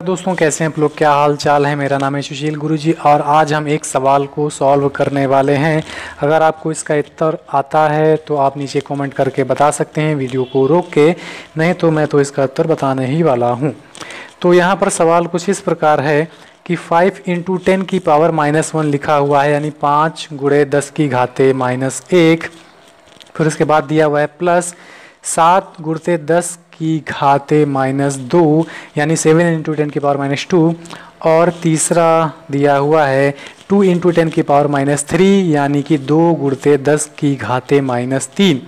दोस्तों, कैसे हैं आप लोग? क्या हाल चाल है? मेरा नाम है सुशील गुरुजी और आज हम एक सवाल को सॉल्व करने वाले हैं। अगर आपको इसका उत्तर आता है तो आप नीचे कमेंट करके बता सकते हैं, वीडियो को रोक के। नहीं तो मैं तो इसका उत्तर बताने ही वाला हूँ। तो यहाँ पर सवाल कुछ इस प्रकार है कि 5 इंटू टेन की पावर माइनस वन लिखा हुआ है, यानी पाँच गुड़े दस की घाते माइनस एक। फिर उसके बाद दिया हुआ है प्लस सात गुड़ते दस की घाते माइनस दो, यानी सेवन इंटू टेन की पावर माइनस टू और तीसरा दिया हुआ है टू इंटू टेन की पावर माइनस थ्री यानी कि दो गुड़ते दस की घाते माइनस तीन।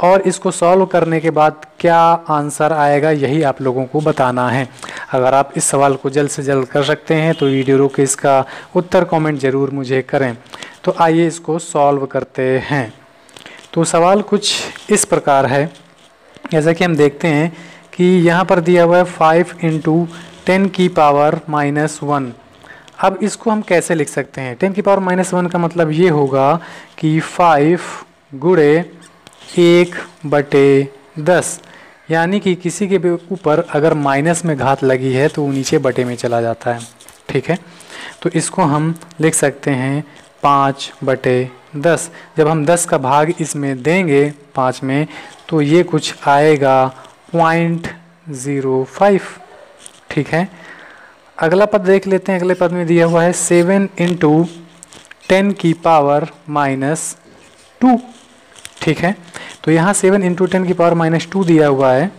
और इसको सॉल्व करने के बाद क्या आंसर आएगा, यही आप लोगों को बताना है। अगर आप इस सवाल को जल्द से जल्द कर सकते हैं तो वीडियो रोक इसका उत्तर कमेंट ज़रूर मुझे करें। तो आइए इसको सॉल्व करते हैं। तो सवाल कुछ इस प्रकार है। जैसा कि हम देखते हैं कि यहाँ पर दिया हुआ है फाइव इंटू टेन की पावर माइनस वन अब इसको हम कैसे लिख सकते हैं? टेन की पावर माइनस वन का मतलब ये होगा कि फाइव गुड़े एक बटे दस. यानी कि किसी के ऊपर अगर माइनस में घात लगी है तो वो नीचे बटे में चला जाता है। ठीक है? तो इसको हम लिख सकते हैं पाँच बटे दस। जब हम दस का भाग इसमें देंगे पाँच में तो ये कुछ आएगा पॉइंट ज़ीरो फाइव। ठीक है? अगला पद देख लेते हैं। अगले पद में दिया हुआ है सेवन इंटू टेन की पावर माइनस टू। ठीक है? तो यहाँ सेवन इंटू टेन की पावर माइनस टू दिया हुआ है।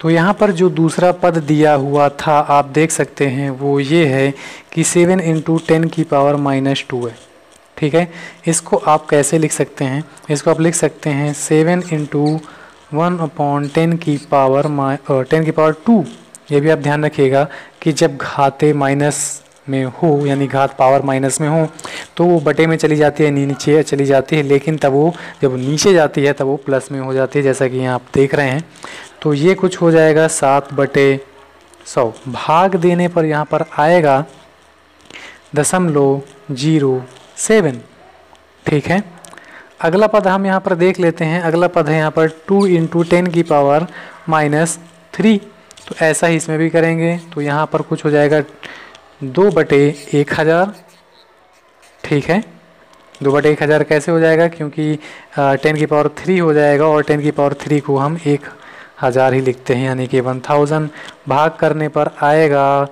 तो यहाँ पर जो दूसरा पद दिया हुआ था, आप देख सकते हैं, वो ये है कि सेवन इंटू टेन की पावर माइनस टू है। ठीक है? इसको आप कैसे लिख सकते हैं? इसको आप लिख सकते हैं, seven into one upon ten की पावर माइ टेन की पावर टू ये भी आप ध्यान रखिएगा कि जब घाते माइनस में हो, यानी घात पावर माइनस में हो तो वो बटे में चली जाती है नीचे चली जाती है, लेकिन तब वो जब नीचे जाती है, तब वो प्लस में हो जाती है, जैसा कि यहाँ आप देख रहे हैं। तो ये कुछ हो जाएगा सात बटे सौ। भाग देने पर यहाँ पर आएगा दशमलव ज़ीरो सेवन। ठीक है? अगला पद हम यहाँ पर देख लेते हैं। अगला पद है यहाँ पर टू इंटू टेन की पावर माइनस थ्री। तो ऐसा ही इसमें भी करेंगे। तो यहाँ पर कुछ हो जाएगा दो बटे एक हज़ार। ठीक है? दो बटे एक हज़ार कैसे हो जाएगा? क्योंकि टेन की पावर थ्री हो जाएगा और टेन की पावर थ्री को हम एक हज़ार ही लिखते हैं, यानी कि वन थाउज़ेंड भाग करने पर आएगा,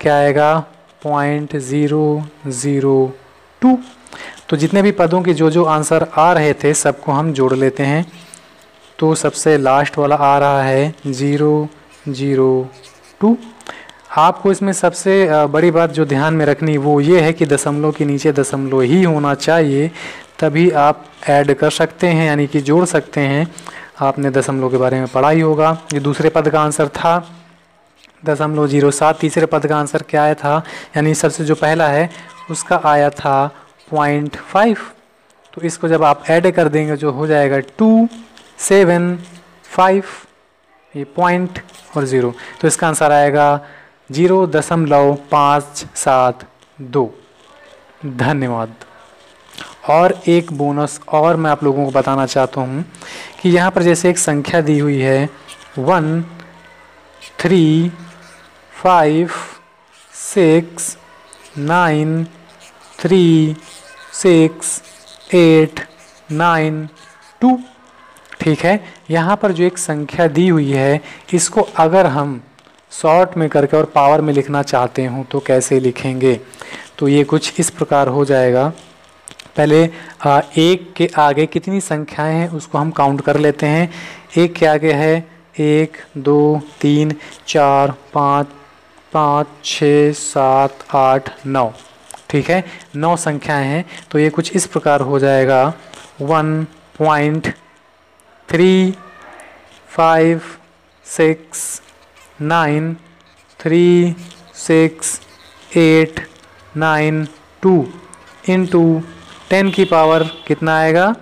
क्या आएगा? पॉइंट ज़ीरो ज़ीरो टू तो जितने भी पदों के जो जो आंसर आ रहे थे, सबको हम जोड़ लेते हैं। तो सबसे लास्ट वाला आ रहा है ज़ीरो ज़ीरो टू आपको इसमें सबसे बड़ी बात जो ध्यान में रखनी, वो ये है कि दशमलव के नीचे दशमलव ही होना चाहिए, तभी आप ऐड कर सकते हैं, यानी कि जोड़ सकते हैं। आपने दशमलव के बारे में पढ़ा ही होगा। ये दूसरे पद का आंसर था। दशमलव ज़ीरो सात, तीसरे पद का आंसर क्या आया था? यानी सबसे जो पहला है, उसका आया था पॉइंट फाइव। तो इसको जब आप ऐड कर देंगे जो हो जाएगा टू, सेवन, फाइव, ये पॉइंट और ज़ीरो। तो इसका आंसर आएगा ज़ीरो दशमलव पाँच सात दो। धन्यवाद। और एक बोनस और मैं आप लोगों को बताना चाहता हूँ कि यहाँ पर जैसे एक संख्या दी हुई है one three five six nine three six eight nine two ठीक है? यहाँ पर जो एक संख्या दी हुई है, इसको अगर हम शॉर्ट में करके और पावर में लिखना चाहते हूँ तो कैसे लिखेंगे? तो ये कुछ इस प्रकार हो जाएगा। पहले एक के आगे कितनी संख्याएँ हैं उसको हम काउंट कर लेते हैं। एक के आगे है एक, दो, तीन, चार, पाँच पाँच, छः, सात, आठ, नौ। ठीक है? नौ संख्याएँ हैं तो ये कुछ इस प्रकार हो जाएगा। One point three five six nine three six eight nine two into ten की पावर कितना आएगा?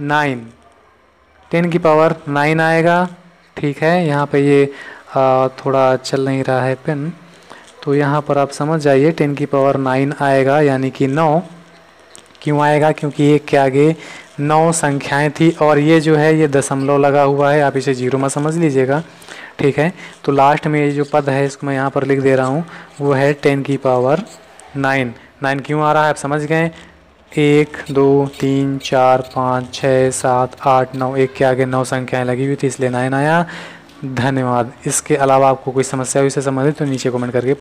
नाइन। टेन की पावर नाइन आएगा। ठीक है यहाँ पे ये आ, थोड़ा चल नहीं रहा है पेन। तो यहाँ पर आप समझ जाइए टेन की पावर नाइन आएगा यानी कि नौ। क्यों आएगा? क्योंकि एक के आगे नौ संख्याएँ थी और ये जो है ये दशमलव लगा हुआ है। आप इसे ज़ीरो में समझ लीजिएगा। ठीक है तो लास्ट में ये जो पद है इसको मैं यहाँ पर लिख दे रहा हूँ वो है टेन की पावर नाइन। नाइन क्यों आ रहा है? आप समझ गए। एक, दो, तीन, चार, पाँच, छः, सात, आठ, नौ, एक के आगे नौ संख्याएँ लगी हुई थी, इसलिए नया नया। धन्यवाद। इसके अलावा आपको कोई समस्या हुई से संबंधित तो नीचे कमेंट करके